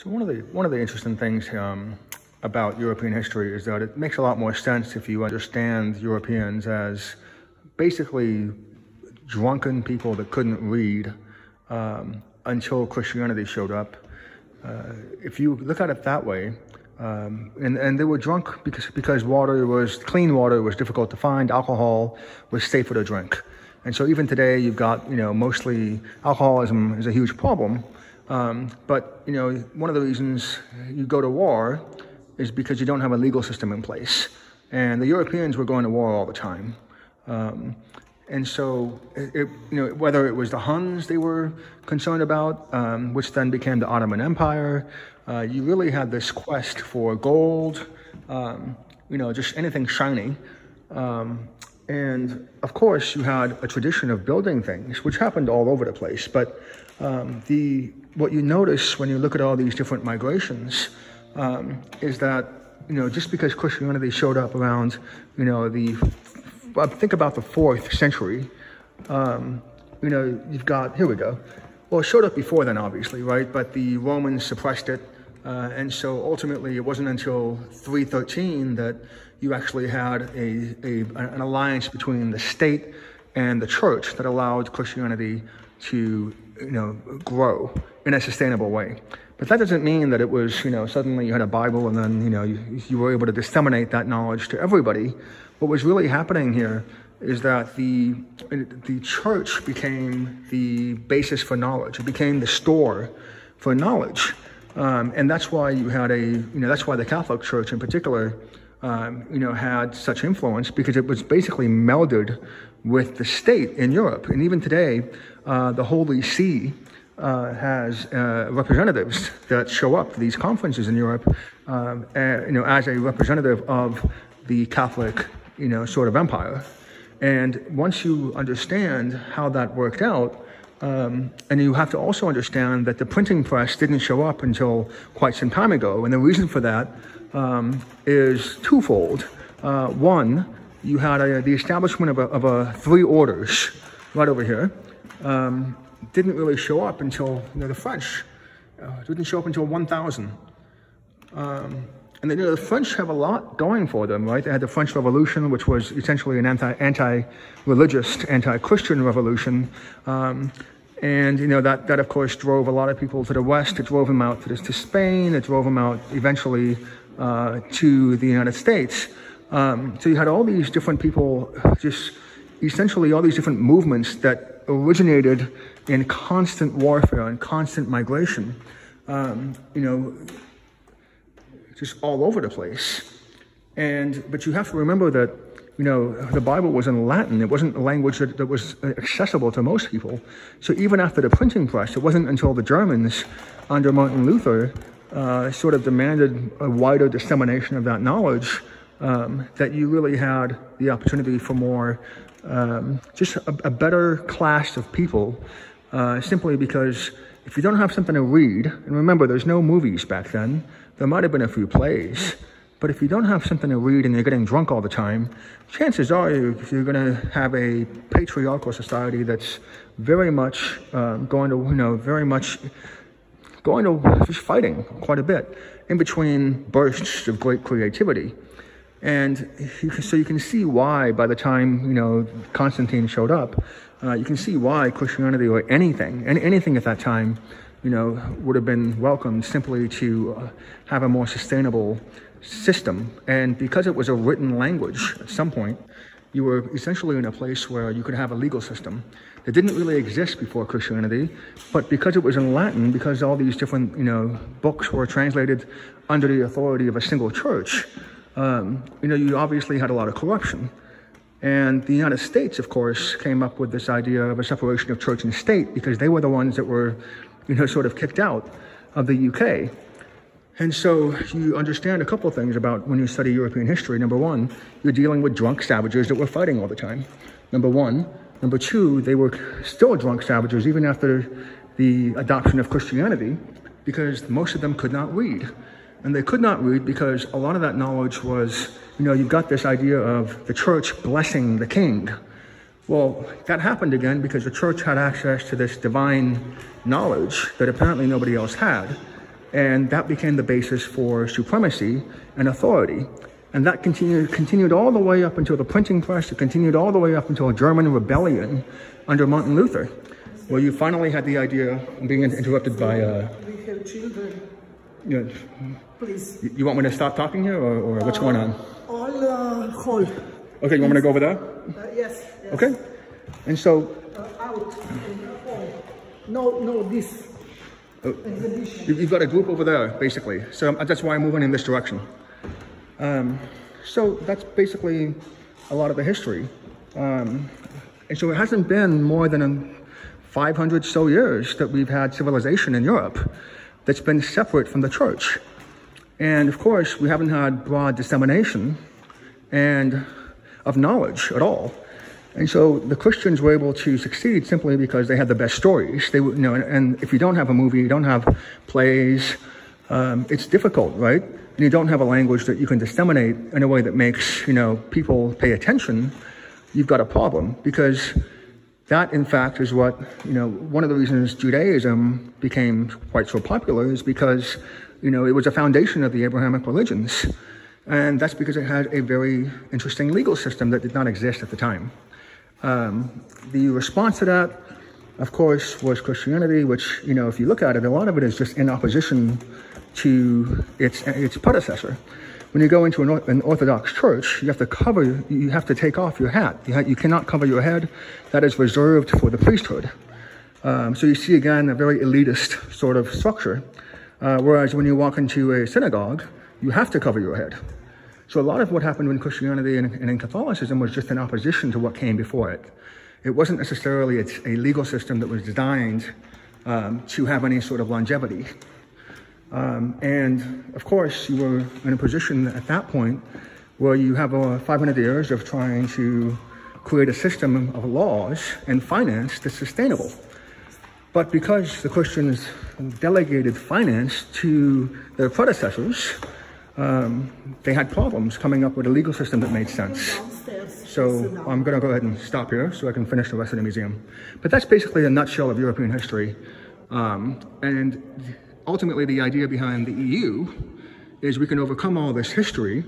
So one of the one of the interesting things um, about European history is that it makes a lot more sense if you understand Europeans as basically drunken people that couldn't read um, until Christianity showed up. Uh, if you look at it that way, um, and, and they were drunk because because water was clean water was difficult to find, alcohol was safer to drink, and so even today you've got you know mostly alcoholism is a huge problem. Um, but you know, one of the reasons you go to war is because you don't have a legal system in place, and the Europeans were going to war all the time. Um, and so, it, it, you know, whether it was the Huns they were concerned about, um, which then became the Ottoman Empire, uh, you really had this quest for gold, um, you know, just anything shiny. Um, and of course, you had a tradition of building things, which happened all over the place. But um, the what you notice when you look at all these different migrations um, is that you know just because Christianity showed up around you know the think about the fourth century, um, you know you've got here we go. Well, it showed up before then, obviously, right? But the Romans suppressed it, uh, and so ultimately it wasn't until 313 that you actually had a, a an alliance between the state and the church that allowed Christianity to you know grow in a sustainable way. But that doesn't mean that it was, you know, suddenly you had a Bible and then, you know, you, you were able to disseminate that knowledge to everybody. What was really happening here is that the the church became the basis for knowledge. It became the store for knowledge, um, and that's why you had a you know that's why the Catholic Church in particular um, you know had such influence because it was basically melded with the state in Europe, and even today, uh, the Holy See uh, has uh, representatives that show up to these conferences in Europe, um, you know, as a representative of the Catholic, you know, sort of empire. And once you understand how that worked out, um, and you have to also understand that the printing press didn't show up until quite some time ago. And the reason for that um, is twofold. Uh, one, you had a, the establishment of a, of a, three orders right over here. Um, didn't really show up until you know, the French. Uh, didn't show up until 1000. Um, and then, you know, the French have a lot going for them, right? They had the French Revolution, which was essentially an anti, anti-religious, anti-Christian revolution. Um, and, you know, that, that, of course, drove a lot of people to the West. It drove them out to, to Spain. It drove them out eventually uh, to the United States. Um, so you had all these different people, just essentially all these different movements that originated in constant warfare and constant migration, um, you know, just all over the place. And but you have to remember that you know the Bible was in Latin. It wasn't a language that, that was accessible to most people. So even after the printing press, it wasn't until the Germans under Martin Luther uh, sort of demanded a wider dissemination of that knowledge um, that you really had the opportunity for more, um, just a, a, better class of people, uh, simply because if you don't have something to read, and remember, there's no movies back then, there might have been a few plays, but if you don't have something to read and you're getting drunk all the time, chances are you're, going to have a patriarchal society that's very much um, going to, you know, very much going to just fighting quite a bit in between bursts of great creativity. And so you can see why, by the time you know Constantine showed up, uh, you can see why Christianity or anything, any, anything at that time, you know, would have been welcomed simply to uh, have a more sustainable system. And because it was a written language at some point, you were essentially in a place where you could have a legal system that didn't really exist before Christianity, but because it was in Latin, because all these different, you know, books were translated under the authority of a single church, um, you know, you obviously had a lot of corruption. And the United States, of course, came up with this idea of a separation of church and state because they were the ones that were, you know, sort of kicked out of the UK. And so you understand a couple of things about when you study European history. Number one, you're dealing with drunk savages that were fighting all the time. Number one. Number two, they were still drunk savages even after the adoption of Christianity because most of them could not read. And they could not read because a lot of that knowledge was, you know, you've got this idea of the church blessing the king. Well, that happened again because the church had access to this divine knowledge that apparently nobody else had. And that became the basis for supremacy and authority. And that continued, continued all the way up until the printing press. It continued all the way up until a German rebellion under Martin Luther, where you finally had the idea, I'm being interrupted by... Uh, We have children, you, know, please. you want me to stop talking here, or, or what's going on? All uh, hall. Okay, you want me to go over there? Uh, yes, yes. Okay. And so Uh, out. in the hall. No, no, this. Exhibition. You've got a group over there, basically. So that's why I'm moving in this direction. Um, so that's basically a lot of the history. Um, and so it hasn't been more than um, 500 so years that we've had civilization in Europe that's been separate from the church. And of course, we haven't had broad dissemination and of knowledge at all. And so the Christians were able to succeed simply because they had the best stories. They, you know, and, and if you don't have a movie, you don't have plays, um, it's difficult, right? And you don't have a language that you can disseminate in a way that makes you know people pay attention. You've got a problem because that, in fact, is what you know. One of the reasons Judaism became quite so popular is because you know it was a foundation of the Abrahamic religions. And that's because it had a very interesting legal system that did not exist at the time. Um, the response to that, of course, was Christianity, which, you know, if you look at it, a lot of it is just in opposition to its, its predecessor. When you go into an, an Orthodox church, you have to cover, you have to take off your hat. You, ha- you cannot cover your head. That is reserved for the priesthood. Um, so you see again a very elitist sort of structure. Uh, whereas when you walk into a synagogue, you have to cover your head. So a lot of what happened in Christianity and, and in Catholicism was just in opposition to what came before it. It wasn't necessarily a, a legal system that was designed um, to have any sort of longevity. Um, and of course, you were in a position at that point where you have uh, 500 years of trying to create a system of laws and finance that's sustainable. But because the Christians delegated finance to their predecessors, um, they had problems coming up with a legal system that made sense. So I'm going to go ahead and stop here so I can finish the rest of the museum. But that's basically a nutshell of European history. Um, and ultimately, the idea behind the EU is we can overcome all this history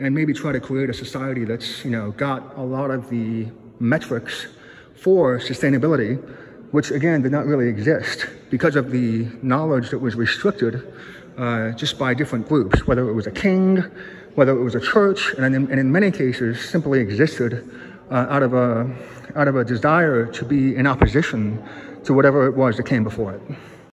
and maybe try to create a society that's, you know, got a lot of the metrics for sustainability, which again did not really exist because of the knowledge that was restricted uh, just by different groups, whether it was a king, whether it was a church, and in, and in many cases simply existed uh, out of a out of a desire to be in opposition to whatever it was that came before it.